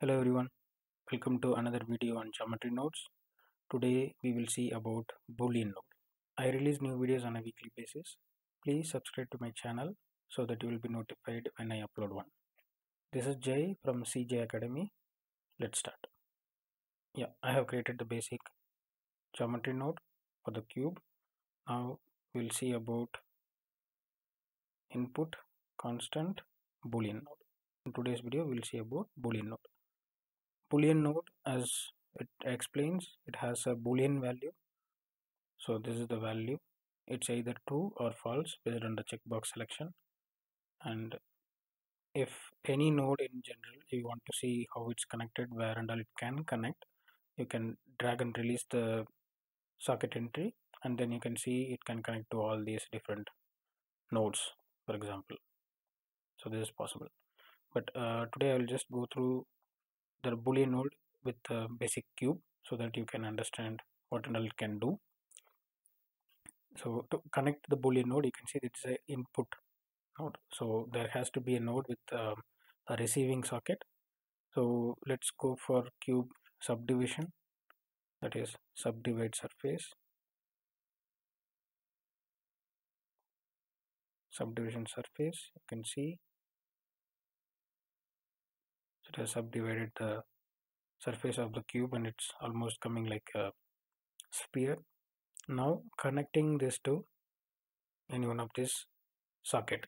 Hello everyone, welcome to another video on geometry nodes. Today we will see about boolean node. I release new videos on a weekly basis. Please subscribe to my channel so that you will be notified when I upload one. This is Jay from CJ Academy. Let's start. Yeah, I have created the basic geometry node for the cube. Now we'll see about input constant boolean node. In today's video we'll see about boolean node boolean node as it explains it has a boolean value. So this is the value. It's either true or false based on the checkbox selection. And if any node in general you want to see how it's connected where and all it can connect you can drag and release the socket entry and then you can see it can connect to all these different nodes for example. So this is possible. But uh, today I will just go through the boolean node with the basic cube so that you can understand what it can do. So to connect the boolean node you can see it's a input node. So there has to be a node with uh, a receiving socket. So let's go for cube subdivision that is subdivide surface. Subdivision surface you can see it has subdivided the surface of the cube and it's almost coming like a sphere. Now connecting this to any one of this socket.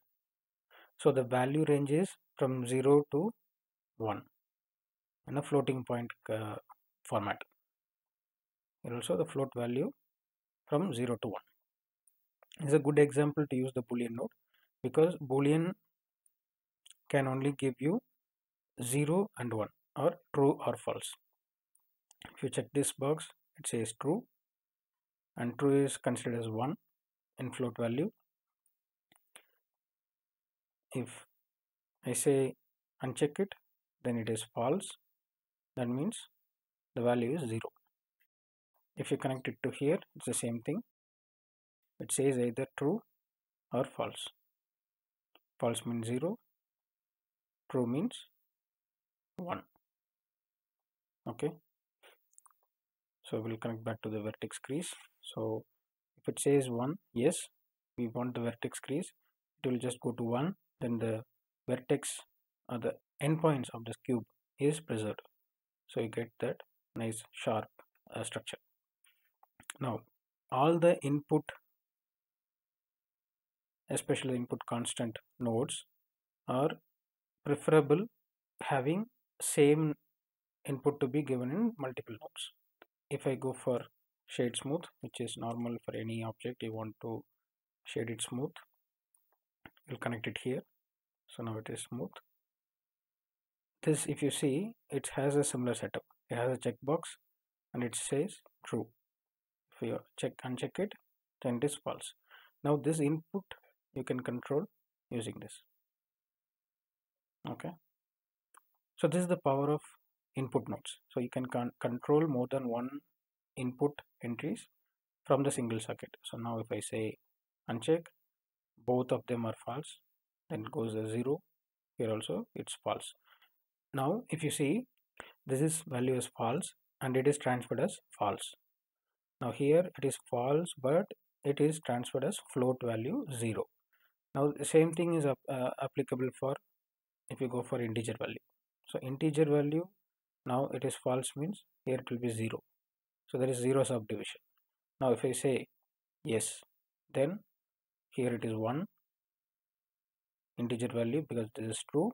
So the value range is from 0 to 1 in a floating point uh, format. And also the float value from 0 to 1 is a good example to use the boolean node because boolean can only give you 0 and 1 or true or false. If you check this box it says true and true is considered as 1 in float value. If I say uncheck it then it is false. That means the value is 0 if you connect it to here it's the same thing. It says either true or false. False means 0 true means 1 okay. So we'll connect back to the vertex crease. So if it says 1 yes we want the vertex crease. It will just go to 1 then the vertex or the endpoints of this cube is preserved. So you get that nice sharp uh, structure. Now all the input especially input constant nodes are preferable having same input to be given in multiple nodes. If I go for shade smooth, which is normal for any object, you want to shade it smooth, you'll connect it here. So now it is smooth. This, if you see, it has a similar setup. It has a checkbox and it says true. If you check uncheck it, then it is false. Now this input you can control using this. Okay so this is the power of input nodes. So you can con control more than one input entries from the single circuit. so now if I say uncheck both of them are false then goes a zero. Here also it's false. Now if you see this is value is false and it is transferred as false. Now here it is false but it is transferred as float value 0 now the same thing is uh, applicable for if you go for integer value so integer value now it is false means here it will be 0 so there is 0 subdivision. Now if I say yes then here it is 1 integer value because this is true.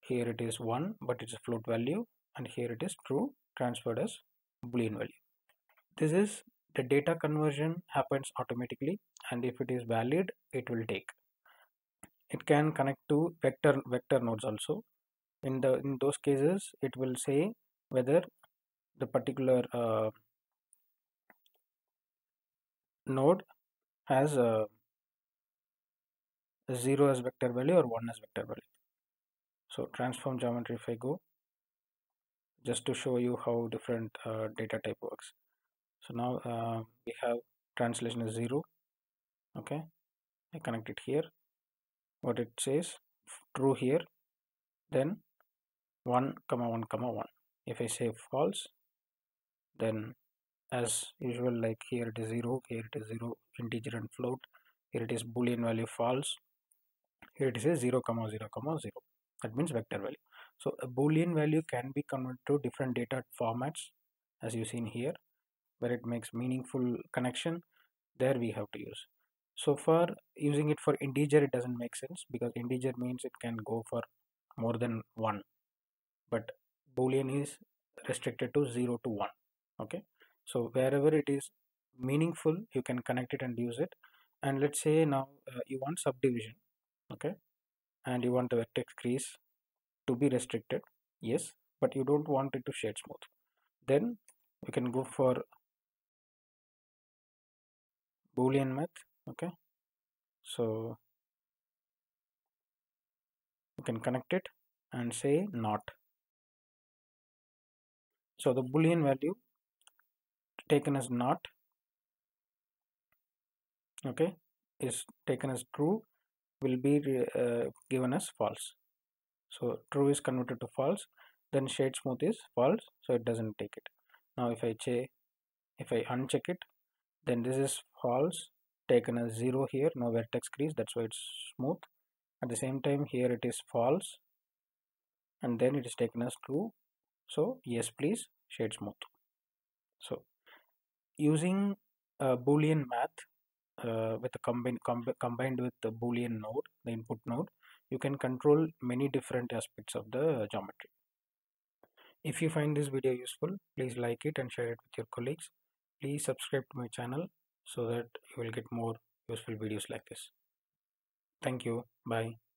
Here it is 1 but it's a float value and here it is true transferred as boolean value. This is the data conversion happens automatically and if it is valid it will take. It can connect to vector vector nodes also in the in those cases it will say whether the particular uh, node has a, a 0 as vector value or 1 as vector value. So transform geometry if I go just to show you how different uh, data type works. So now uh, we have translation is 0 okay? I connect it here. What it says true here. Then 1 comma 1 comma 1 if I say false then as usual like here it is 0 here it is 0 integer and float. Here it is boolean value false. Here it is a 0 comma 0 comma 0 that means vector value. So a boolean value can be converted to different data formats as you seen here where it makes meaningful connection. There we have to use. So for using it for integer it doesn't make sense because integer means it can go for more than one but boolean is restricted to 0 to 1 okay? So wherever it is meaningful you can connect it and use it. And let's say now uh, you want subdivision okay? And you want the vertex crease to be restricted yes but you don't want it to shade smooth. Then we can go for boolean math okay? So you can connect it and say not so the boolean value taken as not okay is taken as true will be uh, given as false. So true is converted to false then shade smooth is false so it doesn't take it. Now if I check if I uncheck it then this is false taken as 0 here no vertex crease that's why it's smooth. At the same time here it is false and then it is taken as true so yes please shade smooth so using a boolean math uh, with a combine, com combined with the boolean node the input node you can control many different aspects of the geometry. If you find this video useful, please like it and share it with your colleagues. Please subscribe to my channel so that you will get more useful videos like this. Thank you. Bye.